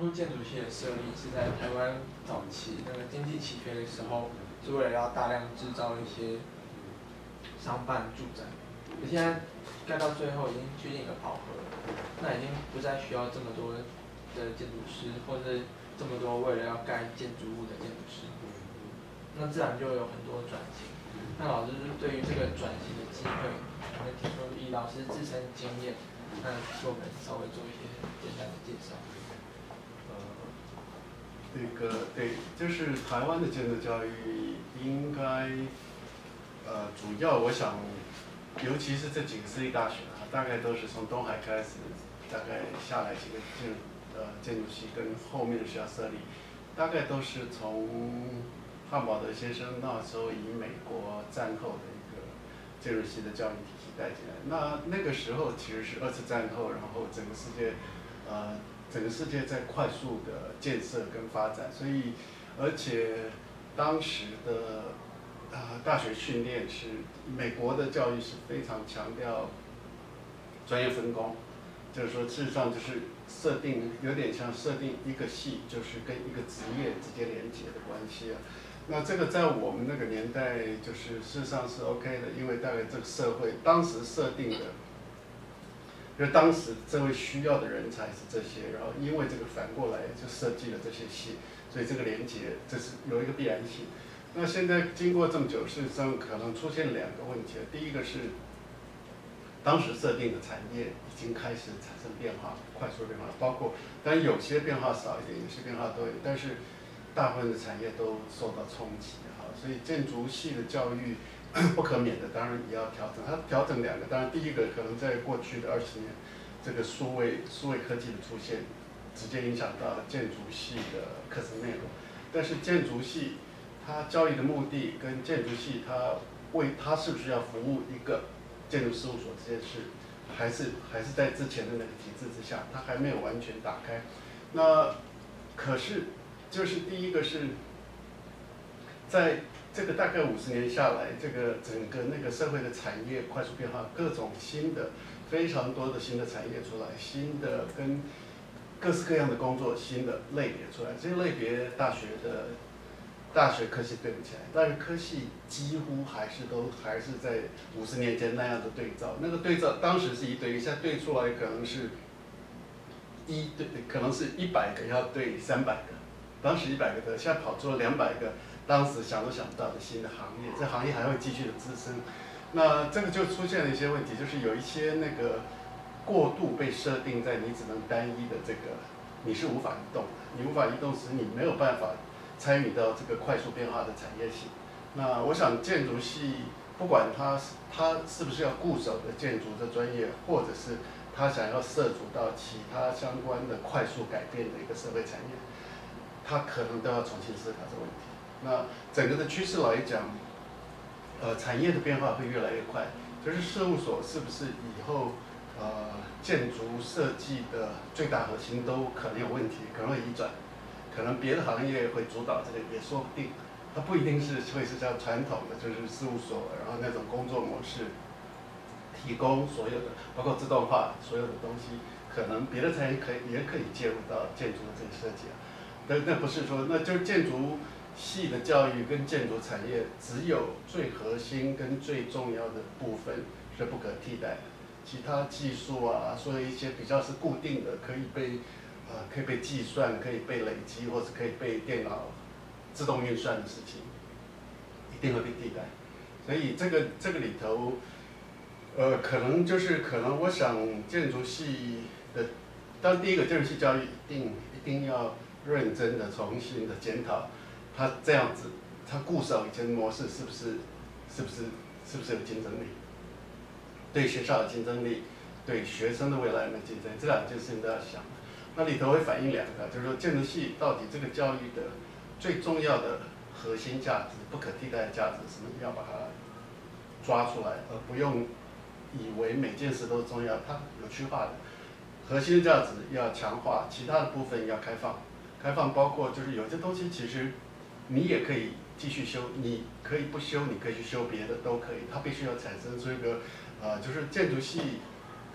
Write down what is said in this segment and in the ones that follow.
初建筑系的设立是在台湾早期那个经济起飞的时候，是为了要大量制造一些商办住宅。可现在盖到最后已经接近一个饱和，那已经不再需要这么多的建筑师，或者这么多为了要盖建筑物的建筑师，那自然就有很多转型。那老师对于这个转型的机会，可能听说以老师自身经验，那给我们稍微做一些简单的介绍。那个对，就是台湾的建筑教育应该，呃，主要我想，尤其是这几个私立大学啊，大概都是从东海开始，大概下来几个建呃建筑系跟后面的学校设立，大概都是从汉堡德先生那时候以美国战后的一个建筑系的教育体系带进来。那那个时候其实是二次战后，然后整个世界，呃。整个世界在快速的建设跟发展，所以而且当时的啊大学训练是美国的教育是非常强调专业分工，就是说事实上就是设定有点像设定一个系就是跟一个职业直接连接的关系啊。那这个在我们那个年代就是事实上是 OK 的，因为大概这个社会当时设定的。就当时这位需要的人才是这些，然后因为这个反过来就设计了这些系，所以这个连接这是有一个必然性。那现在经过这么久，事实上可能出现两个问题第一个是，当时设定的产业已经开始产生变化，快速变化，包括但有些变化少一点，有些变化多一点，但是大部分的产业都受到冲击哈，所以建筑系的教育。不可免的，当然也要调整。它调整两个，当然第一个可能在过去的二十年，这个数位数位科技的出现，直接影响到建筑系的课程内容。但是建筑系它教育的目的跟建筑系它为它是不是要服务一个建筑事务所这件事，还是还是在之前的那个体制之下，它还没有完全打开。那可是就是第一个是在。这个大概五十年下来，这个整个那个社会的产业快速变化，各种新的、非常多的新的产业出来，新的跟各式各样的工作，新的类别出来。这些类别大学的大学科系对不起来，大学科系几乎还是都还是在五十年前那样的对照。那个对照当时是一对一，现在对出来可能是一对，可能是一百个要对三百个。当时一百个的，现在跑出了两百个。当时想都想不到的新的行业，这行业还会继续的滋生，那这个就出现了一些问题，就是有一些那个过度被设定在你只能单一的这个，你是无法移动的，你无法移动时，你没有办法参与到这个快速变化的产业性。那我想建筑系不管他是他是不是要固守的建筑的专业，或者是他想要涉足到其他相关的快速改变的一个社会产业，他可能都要重新思考这个问题。那整个的趋势来讲，呃，产业的变化会越来越快。就是事务所是不是以后呃建筑设计的最大核心都可能有问题，可能会移转，可能别的行业会主导这个也说不定。它不一定是会是像传统的就是事务所，然后那种工作模式，提供所有的包括自动化所有的东西，可能别的产业可以也可以介入到建筑的这个设计啊。但那不是说，那就是建筑。系的教育跟建筑产业只有最核心跟最重要的部分是不可替代的，其他技术啊，所有一些比较是固定的，可以被啊可以被计算、可以被累积或者可以被电脑自动运算的事情，一定会被替代。所以这个这个里头，呃，可能就是可能我想建筑系的，当第一个建筑系教育一定一定要认真的重新的检讨。他这样子，他固守以前的模式是不是，是不是，是不是有竞争力？对学校的竞争力，对学生的未来有没竞争？这两件事情都要想。那里头会反映两个，就是说建筑系到底这个教育的最重要的核心价值、不可替代的价值什么？要把它抓出来，而不用以为每件事都重要。它有区化的核心价值要强化，其他的部分要开放。开放包括就是有些东西其实。你也可以继续修，你可以不修，你可以去修别的，都可以。它必须要产生出一个，呃，就是建筑系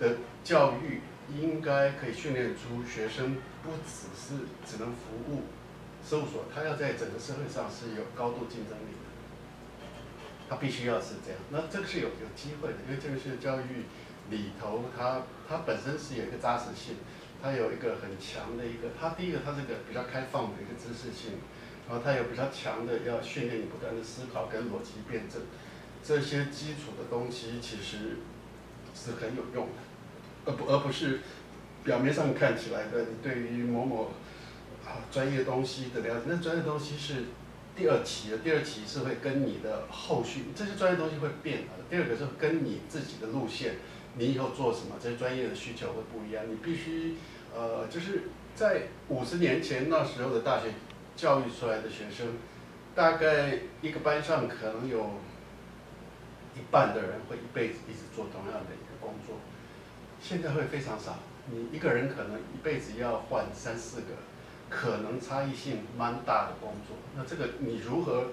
的教育应该可以训练出学生不只是只能服务事务所，他要在整个社会上是有高度竞争力的。他必须要是这样，那这个是有有机会的，因为这个是教育里头，它它本身是有一个扎实性，它有一个很强的一个，它第一个它这个比较开放的一个知识性，然后它有比较强的要训练你不断的思考跟逻辑辩证，这些基础的东西其实是很有用的，而不而不是表面上看起来的你对于某某啊专业东西的了解，那专业东西是。第二期的第二期是会跟你的后续这些专业东西会变的。第二个是跟你自己的路线，你以后做什么，这些专业的需求会不一样。你必须，呃，就是在五十年前那时候的大学教育出来的学生，大概一个班上可能有一半的人会一辈子一直做同样的一个工作，现在会非常少。你一个人可能一辈子要换三四个。可能差异性蛮大的工作，那这个你如何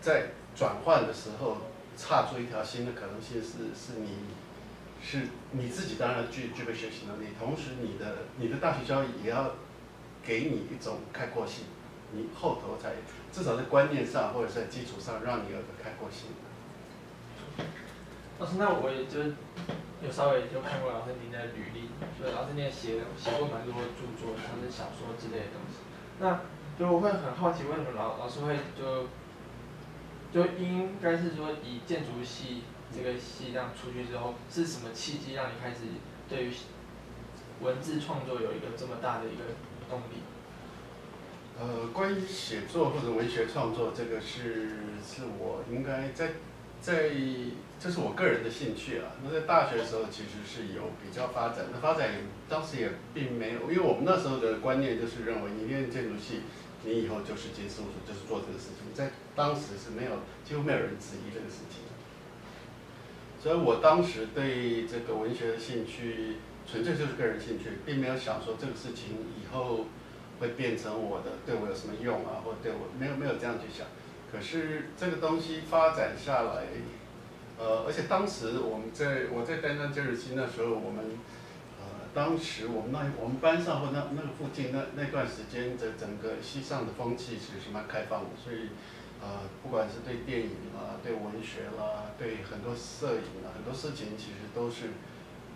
在转换的时候岔出一条新的可能性？是是你是你自己当然具具备学习能力，同时你的你的大学教育也要给你一种开阔性，你后头才至少在观念上或者在基础上让你有个开阔性。老师，那我也就有稍微就看过老师您的履历，所以老师您也写写过蛮多著作，像是小说之类的东西。那就我会很好奇，为什么老老师会就就应该是说以建筑系这个系这样出去之后，是什么契机让你开始对于文字创作有一个这么大的一个动力？呃，关于写作或者文学创作，这个是是我应该在。在，这是我个人的兴趣啊。那在大学的时候，其实是有比较发展。那发展当时也并没有，因为我们那时候的观念就是认为，你念建筑系，你以后就是进事务所，就是做这个事情。在当时是没有，几乎没有人质疑这个事情。所以我当时对这个文学的兴趣，纯粹就是个人兴趣，并没有想说这个事情以后会变成我的，对我有什么用啊，或对我没有没有这样去想。可是这个东西发展下来，呃，而且当时我们在我在担任建筑系那时候，我们呃，当时我们那我们班上或那那个附近那那段时间的整个西上的风气其实是蛮开放的，所以呃，不管是对电影啊、对文学啦、对很多摄影啊，很多事情其实都是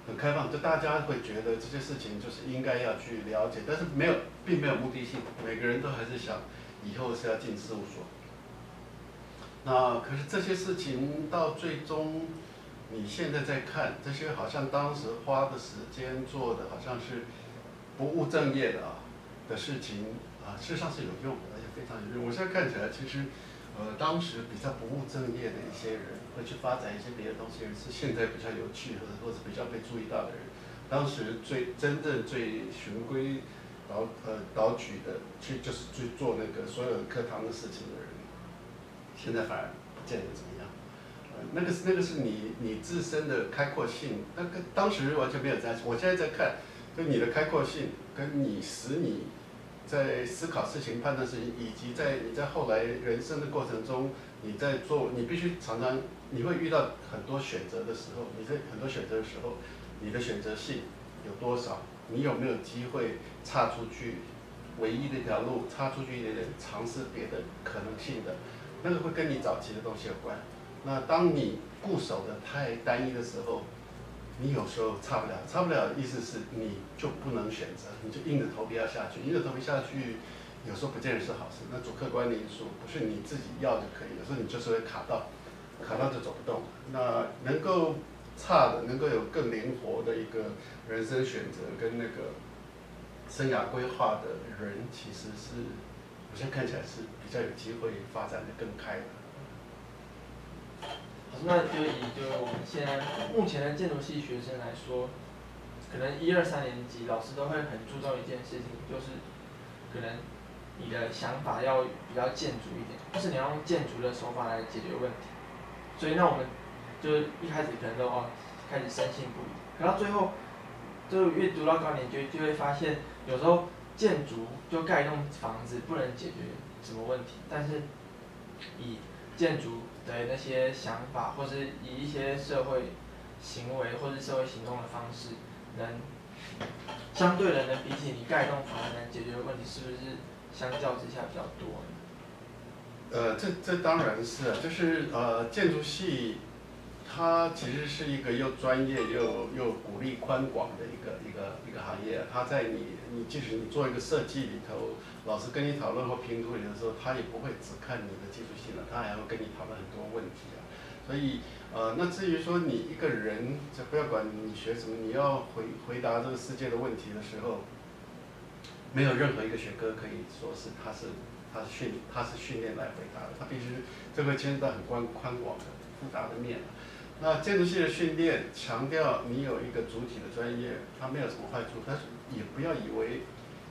很开放，就大家会觉得这些事情就是应该要去了解，但是没有并没有目的性，每个人都还是想以后是要进事务所。那可是这些事情到最终，你现在在看这些，好像当时花的时间做的好像是不务正业的啊的事情啊，事实上是有用的，而且非常有用。我现在看起来，其实呃当时比较不务正业的一些人，会去发展一些别的东西，是现在比较有趣或者或者比较被注意到的人。当时最真正最循规蹈呃蹈矩的去就是去做那个所有课堂的事情的人。现在反而不见得怎么样，呃，那个是那个是你你自身的开阔性，那个当时完全没有在。我现在在看，就你的开阔性，跟你使你在思考事情、判断事情，以及在你在后来人生的过程中，你在做，你必须常常你会遇到很多选择的时候，你在很多选择的时候，你的选择性有多少？你有没有机会踏出去唯一的一条路，踏出去一点点，尝试别的可能性的？那个会跟你早期的东西有关。那当你固守的太单一的时候，你有时候差不了，差不了的意思是你就不能选择，你就硬着头皮要下去。硬着头皮下去，有时候不见得是好事。那主客观的因素不是你自己要就可以，有时候你就是会卡到，卡到就走不动。那能够差的，能够有更灵活的一个人生选择跟那个生涯规划的人，其实是。我现在看起来是比较有机会发展的更开的。那就以就我们现在目前的建筑系学生来说，可能一二三年级老师都会很注重一件事情，就是可能你的想法要比较建筑一点，就是你要用建筑的手法来解决问题。所以那我们就是一开始可能都哦开始深信不疑，可到最后就越读到高年级就会发现有时候。建筑就盖一栋房子不能解决什么问题，但是以建筑的那些想法，或是以一些社会行为或是社会行动的方式，能相对的呢，比起你盖一栋房子能解决的问题，是不是相较之下比较多？呃，这这当然是，就是呃，建筑系它其实是一个又专业又又鼓励宽广的一个一个一个行业。它在你你即使你做一个设计里头，老师跟你讨论或评图里的时候，他也不会只看你的技术性了，他还要跟你讨论很多问题啊。所以呃，那至于说你一个人，就不要管你学什么，你要回回答这个世界的问题的时候，没有任何一个学科可以说是它是。它是训，它是训练来回答的，它必须这个牵涉到很宽宽广的复杂的面。那建筑系的训练强调你有一个主体的专业，它没有什么坏处，但是也不要以为，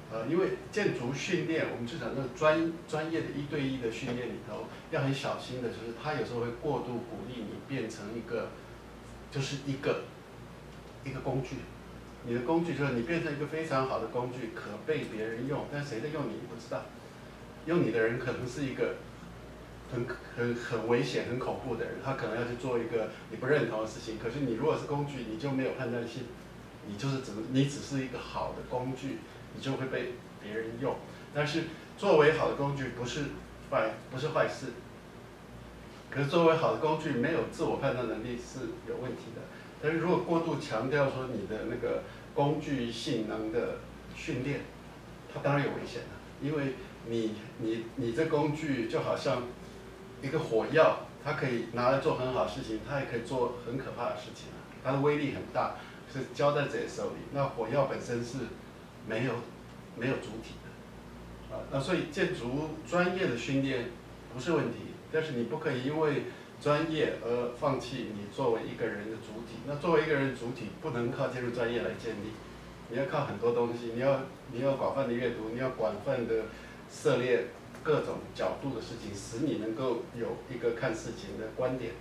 呃，因为建筑训练，我们就讲那专专业的一对一的训练里头，要很小心的，就是它有时候会过度鼓励你变成一个，就是一个一个工具，你的工具就是你变成一个非常好的工具，可被别人用，但谁在用你不知道。用你的人可能是一个很很很危险、很恐怖的人，他可能要去做一个你不认同的事情。可是你如果是工具，你就没有判断性，你就是只你只是一个好的工具，你就会被别人用。但是作为好的工具不是坏不是坏事，可是作为好的工具没有自我判断能力是有问题的。但是如果过度强调说你的那个工具性能的训练，它当然有危险了，因为。你你你这工具就好像一个火药，它可以拿来做很好的事情，它也可以做很可怕的事情它的威力很大，是交在自己手里。那火药本身是没有没有主体的，啊，那所以建筑专业的训练不是问题，但是你不可以因为专业而放弃你作为一个人的主体。那作为一个人主体，不能靠建筑专业来建立，你要靠很多东西，你要你要广泛的阅读，你要广泛的。涉猎各种角度的事情，使你能够有一个看事情的观点，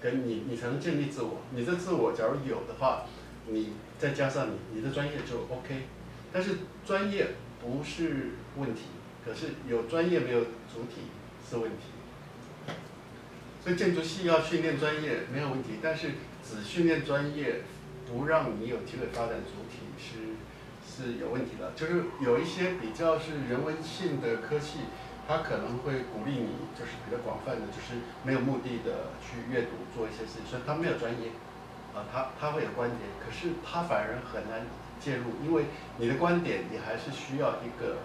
跟你你才能建立自我。你的自我假如有的话，你再加上你你的专业就 OK。但是专业不是问题，可是有专业没有主体是问题。所以建筑系要训练专业没有问题，但是只训练专业，不让你有机会发展主体是。是有问题的，就是有一些比较是人文性的科技，它可能会鼓励你，就是比较广泛的，就是没有目的的去阅读做一些事情，所以它没有专业，啊，它它会有观点，可是它反而很难介入，因为你的观点你还是需要一个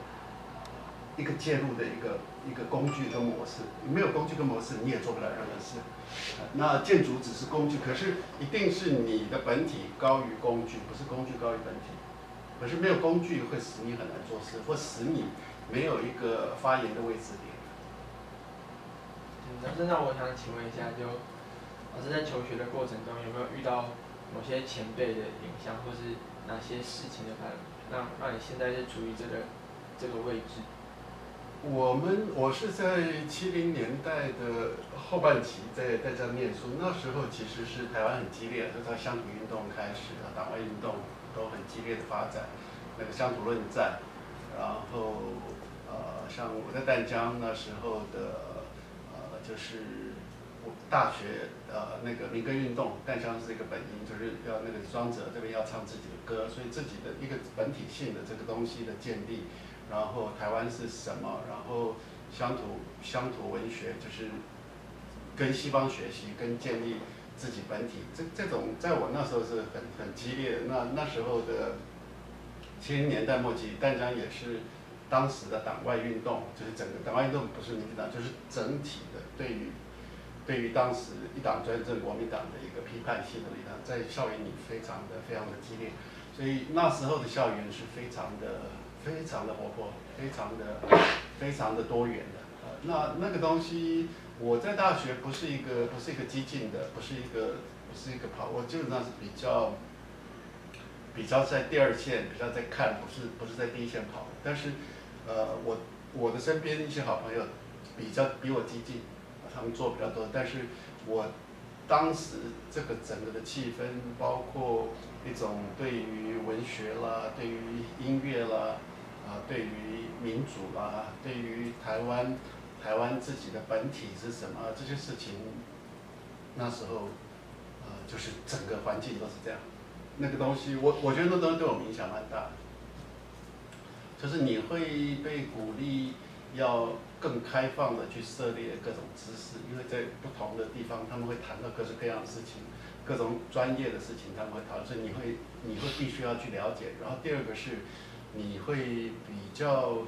一个介入的一个一个工具跟模式，没有工具跟模式你也做不了任何事。那建筑只是工具，可是一定是你的本体高于工具，不是工具高于本体。可是没有工具会使你很难做事，或使你没有一个发言的位置点。嗯，那那我想请问一下，就老师在求学的过程中有没有遇到某些前辈的影响，或是哪些事情的让让让你现在是处于这个这个位置？我们我是在七零年代的后半期在在这念书，那时候其实是台湾很激烈，就从乡土运动开始，党外运动。都很激烈的发展，那个乡土论战，然后呃，像我在淡江那时候的呃，就是我大学呃那个民歌运动，淡江是一个本音，就是要那个庄者这边要唱自己的歌，所以自己的一个本体性的这个东西的建立，然后台湾是什么，然后乡土乡土文学就是跟西方学习，跟建立。自己本体，这这种在我那时候是很很激烈的。那那时候的七零年代末期，淡江也是当时的党外运动，就是整个党外运动不是民进党，就是整体的对于对于当时一党专政国民党的一个批判性的力量，在校园里非常的非常的激烈。所以那时候的校园是非常的非常的活泼，非常的非常的多元的。呃，那那个东西。我在大学不是一个不是一个激进的，不是一个不是一个跑，我基本上是比较比较在第二线，比较在看，不是不是在第一线跑。但是，呃，我我的身边一些好朋友比较比我激进，他们做比较多。但是我当时这个整个的气氛，包括一种对于文学啦，对于音乐啦，啊，对于民主啦，对于台湾。台湾自己的本体是什么？这些事情，那时候，呃，就是整个环境都是这样。那个东西，我我觉得那东西对我们影响蛮大。就是你会被鼓励要更开放的去涉猎各种知识，因为在不同的地方他们会谈到各式各样的事情，各种专业的事情他们会讨论，所以你会你会必须要去了解。然后第二个是，你会比较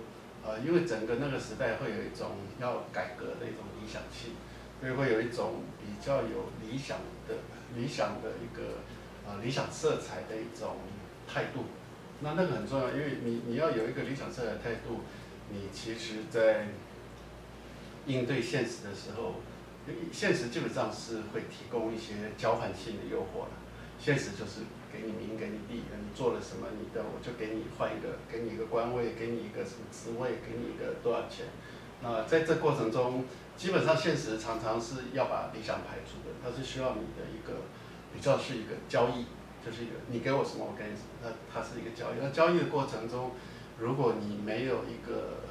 呃，因为整个那个时代会有一种要改革的一种理想性，所以会有一种比较有理想的理想的一个呃理想色彩的一种态度。那那个很重要，因为你你要有一个理想色彩态度，你其实在应对现实的时候，现实基本上是会提供一些交换性的诱惑了。现实就是给你名给你利，你做了什么，你的我就给你换一个，给你一个官位，给你一个什么职位，给你一个多少钱。那在这过程中，基本上现实常常是要把理想排除的，它是需要你的一个比较是一个交易。就是一个，你给我什么，我给你什么，那它是一个交易。那交易的过程中，如果你没有一个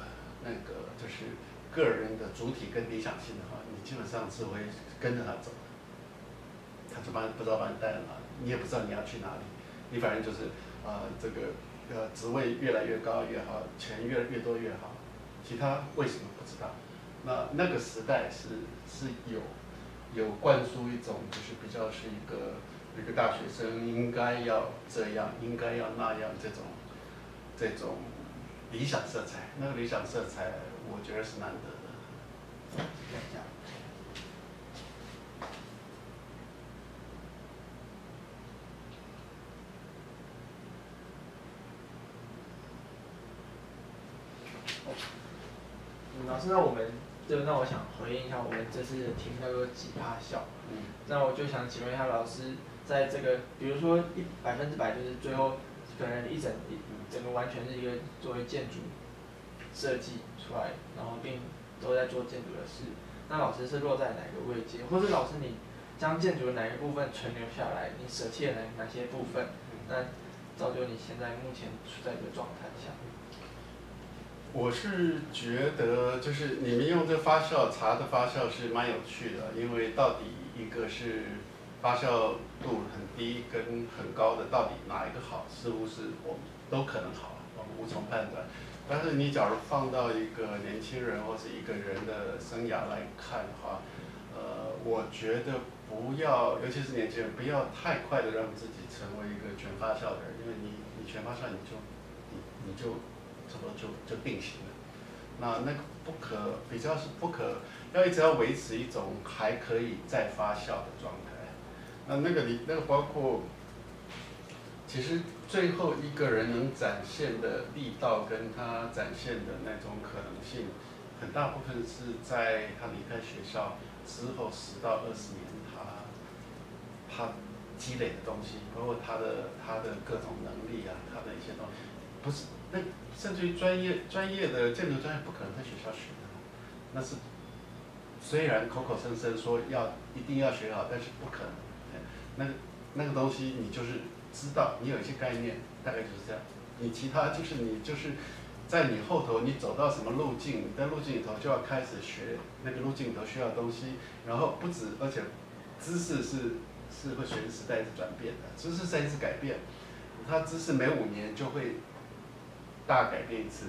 那个就是个人的主体跟理想性的话，你基本上是会跟着他走，他就把不知道把你带到哪里，你也不知道你要去哪里，你反正就是啊这个呃职位越来越高越好，钱越越多越好，其他为什么不知道？那那个时代是是有有灌输一种就是比较是一个。一个大学生应该要这样，应该要那样，这种这种理想色彩，那个理想色彩，我觉得是难得的。老师，那我们就那我想回应一下，我们这次的题目叫做“几怕笑”。嗯。那我就想请问一下老师。在这个，比如说一百分之百就是最后可能一整一整个完全是一个作为建筑设计出来，然后并都在做建筑的事。那老师是落在哪个位阶，或者老师你将建筑的哪一部分存留下来，你舍弃了哪哪些部分？那造就你现在目前处在一个状态下。我是觉得就是你们用这发酵茶的发酵是蛮有趣的，因为到底一个是。发酵度很低跟很高的，到底哪一个好？似乎是我们都可能好，我们无从判断。但是你假如放到一个年轻人或是一个人的生涯来看的话，呃，我觉得不要，尤其是年轻人，不要太快的让自己成为一个全发酵的人，因为你你全发酵你就你你就就就定型了。那那个不可比较是不可，要一直要维持一种还可以再发酵的状态。那那个你那个包括，其实最后一个人能展现的力道跟他展现的那种可能性，很大部分是在他离开学校之后十到二十年，他他积累的东西，包括他的他的各种能力啊，他的一些东西，不是那甚至于专业专业的建筑专业不可能在学校学的，那是虽然口口声声说要一定要学好，但是不可能。那个那个东西，你就是知道，你有一些概念，大概就是这样。你其他就是你就是在你后头，你走到什么路径，你在路径里头就要开始学那个路径里头需要东西。然后不止，而且知识是是会随着时代是转变的，知识在一直改变。它知识每五年就会大改变一次，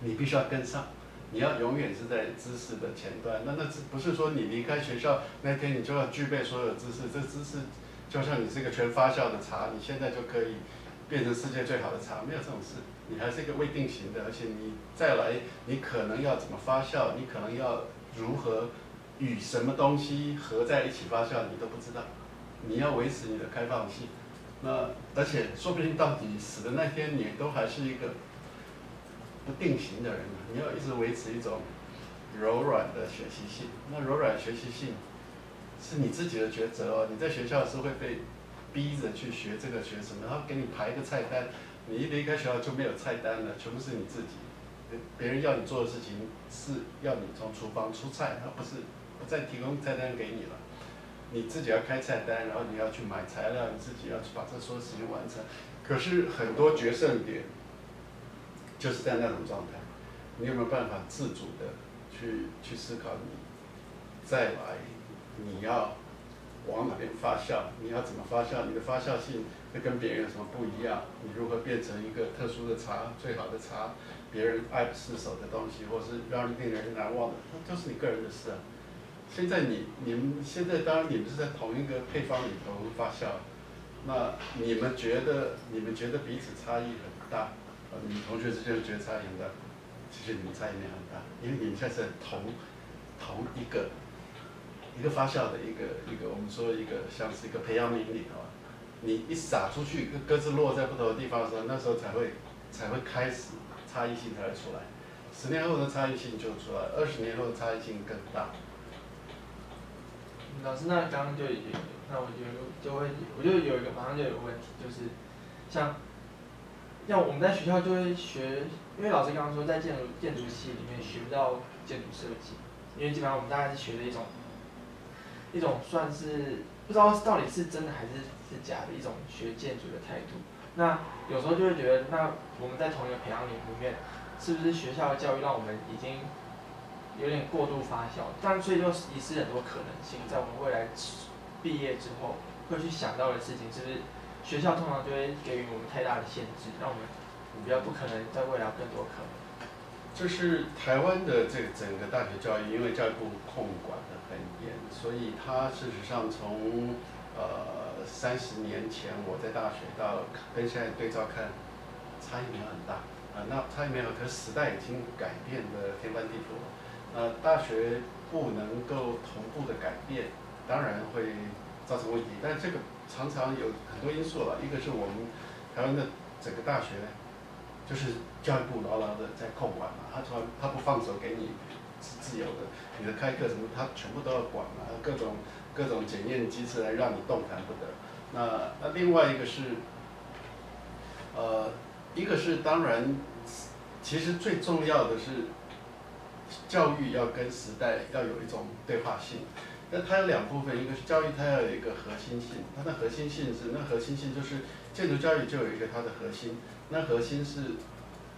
你必须要跟上。你要永远是在知识的前端，那那不是说你离开学校那天你就要具备所有知识，这知识就像你是一个全发酵的茶，你现在就可以变成世界最好的茶，没有这种事，你还是一个未定型的，而且你再来，你可能要怎么发酵，你可能要如何与什么东西合在一起发酵，你都不知道，你要维持你的开放性，那而且说不定到底死的那天，你都还是一个。不定型的人你要一直维持一种柔软的学习性。那柔软学习性是你自己的抉择哦。你在学校是会被逼着去学这个学什么，然后给你排一个菜单，你一离开学校就没有菜单了，全部是你自己。别人要你做的事情是要你从厨房出菜，而不是不再提供菜单给你了。你自己要开菜单，然后你要去买材料，你自己要去把这所有事情完成。可是很多决胜点。就是在那种状态，你有没有办法自主的去去思考你再来，你要往哪边发酵，你要怎么发酵，你的发酵性会跟别人有什么不一样？你如何变成一个特殊的茶，最好的茶，别人爱不释手的东西，或是让令人难忘的，那都是你个人的事啊。现在你你们现在当然你们是在同一个配方里头发酵，那你们觉得你们觉得彼此差异很大，呃，你们同学之间觉得差异很大，其实你们差异没很大，因为你们现在是同同一个。一个发酵的一个一个，我们说一个像是一个培养皿里头，你一撒出去，各自落在不同的地方的时候，那时候才会才会开始差异性才会出来。十年后的差异性就出来，二十年后的差异性更大。老师，那刚刚就已经，那我就就会，我就有一个马上就有个问题，就是像像我们在学校就会学，因为老师刚刚说在建筑建筑系里面学不到建筑设计，因为基本上我们大概是学的一种。一种算是不知道到底是真的还是是假的一种学建筑的态度。那有时候就会觉得，那我们在同一个培养里面，是不是学校的教育让我们已经有点过度发酵？但所以就遗失很多可能性，在我们未来毕业之后会去想到的事情，是不是学校通常就会给予我们太大的限制，让我们比较不可能在未来更多可能？就是台湾的这整个大学教育，因为教育部控管的。很严，所以它事实上从呃三十年前我在大学到跟现在对照看，差异没有很大啊。那差异没有，可是时代已经改变的天翻地覆了。呃，大学不能够同步的改变，当然会造成问题。但这个常常有很多因素了，一个是我们台湾的整个大学，就是教育部牢牢的在控管嘛，他从他不放手给你。是自由的，你的开课什么，他全部都要管嘛，各种各种检验机制来让你动弹不得。那那另外一个是，呃，一个是当然，其实最重要的是，教育要跟时代要有一种对话性。那它有两部分，一个是教育，它要有一个核心性，它的核心性是那核心性就是建筑教育就有一个它的核心，那核心是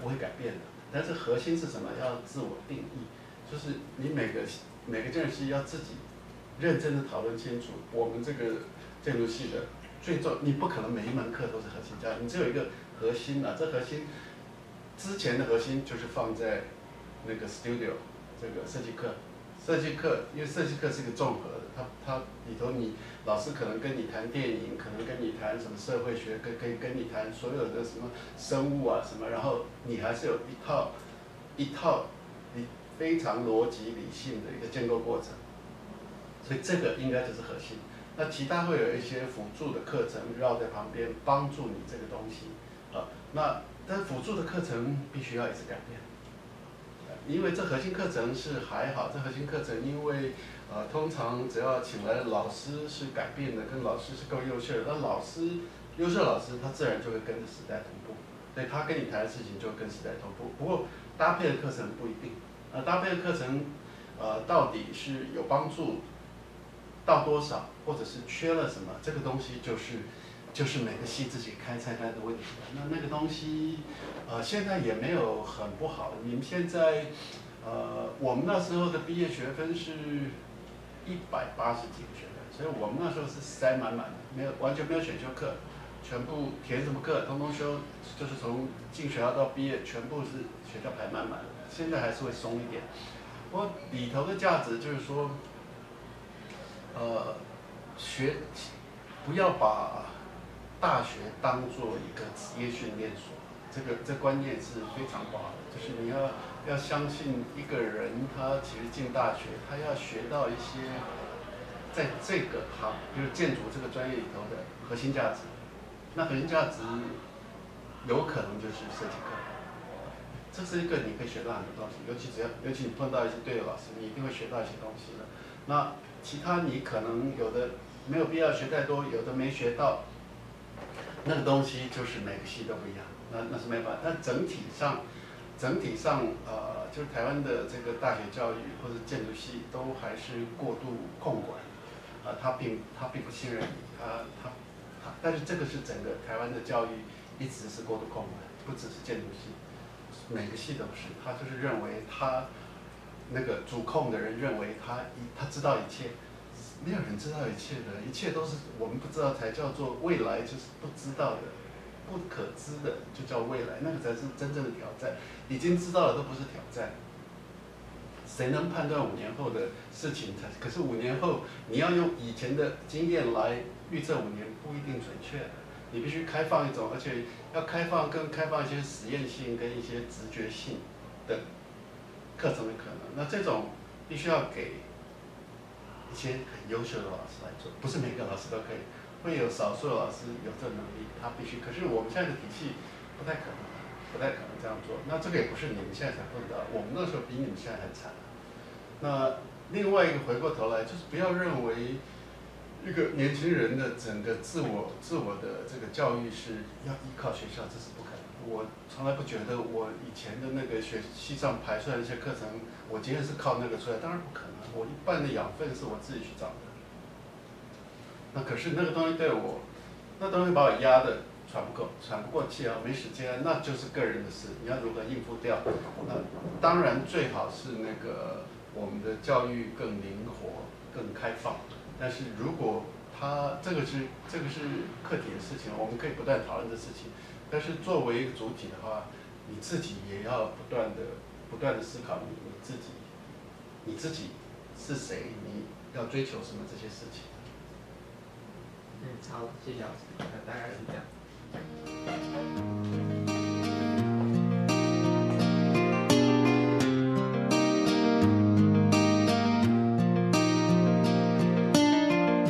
不会改变的，但是核心是什么？要自我定义。就是你每个每个建筑系要自己认真的讨论清楚，我们这个建筑系的最重，你不可能每一门课都是核心教育，你只有一个核心啊，这核心之前的核心就是放在那个 studio 这个设计课，设计课因为设计课是一个综合的，它它里头你老师可能跟你谈电影，可能跟你谈什么社会学，跟跟跟你谈所有的什么生物啊什么，然后你还是有一套一套你。非常逻辑理性的一个建构过程，所以这个应该就是核心。那其他会有一些辅助的课程绕在旁边帮助你这个东西，啊，那但辅助的课程必须要一直改变，因为这核心课程是还好，这核心课程因为呃通常只要请来的老师是改变的，跟老师是够优秀的，那老师优秀老师他自然就会跟着时代同步，所以他跟你谈的事情就跟时代同步。不过搭配的课程不一定。呃搭配的课程，呃，到底是有帮助到多少，或者是缺了什么？这个东西就是，就是每个系自己开菜单的问题那那个东西，呃，现在也没有很不好。你们现在，呃，我们那时候的毕业学分是一百八十几个学分，所以我们那时候是塞满满的，没有完全没有选修课，全部填什么课，通通修，就是从进学校到毕业，全部是学校排满满的。现在还是会松一点，不过里头的价值就是说，呃，学不要把大学当做一个职业训练所，这个这观念是非常不好的。就是你要要相信一个人，他其实进大学，他要学到一些在这个行，就是建筑这个专业里头的核心价值。那核心价值有可能就是设计课。这是一个你可以学到很多东西，尤其只要，尤其你碰到一些对的老师，你一定会学到一些东西的。那其他你可能有的没有必要学太多，有的没学到，那个东西就是每个系都不一样，那那是没办法。但整体上，整体上，呃，就是台湾的这个大学教育或者建筑系都还是过度控管，啊，他并他并不信任你，他他他，但是这个是整个台湾的教育一直是过度控管，不只是建筑系。每个系都是，他就是认为他那个主控的人认为他一他知道一切，没有人知道一切的，一切都是我们不知道才叫做未来，就是不知道的，不可知的就叫未来，那个才是真正的挑战。已经知道了都不是挑战。谁能判断五年后的事情？才可是五年后你要用以前的经验来预测五年，不一定准确。你必须开放一种，而且要开放更开放一些实验性跟一些直觉性的课程的可能。那这种必须要给些很优秀的老师来做，不是每个老师都可以，会有少数的老师有这能力，他必须。可是我们现在的体系不太可能，不太可能这样做。那这个也不是你们现在才碰到，我们那时候比你们现在还惨。那另外一个回过头来，就是不要认为。一个年轻人的整个自我、自我的这个教育是要依靠学校，这是不可能。我从来不觉得我以前的那个学系上排出来的一些课程，我今天是靠那个出来，当然不可能。我一半的养分是我自己去找的。那可是那个东西对我，那东西把我压的喘不够、喘不过气啊，没时间，那就是个人的事。你要如何应付掉？那当然最好是那个我们的教育更灵活、更开放。但是如果他这个是这个是课题的事情，我们可以不断讨论这事情。但是作为一个主体的话，你自己也要不断的不断的思考你你自己，你自己是谁？你要追求什么这些事情？嗯，好，谢谢老师，大概是这样。